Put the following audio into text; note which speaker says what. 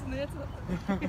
Speaker 1: 素のやつだった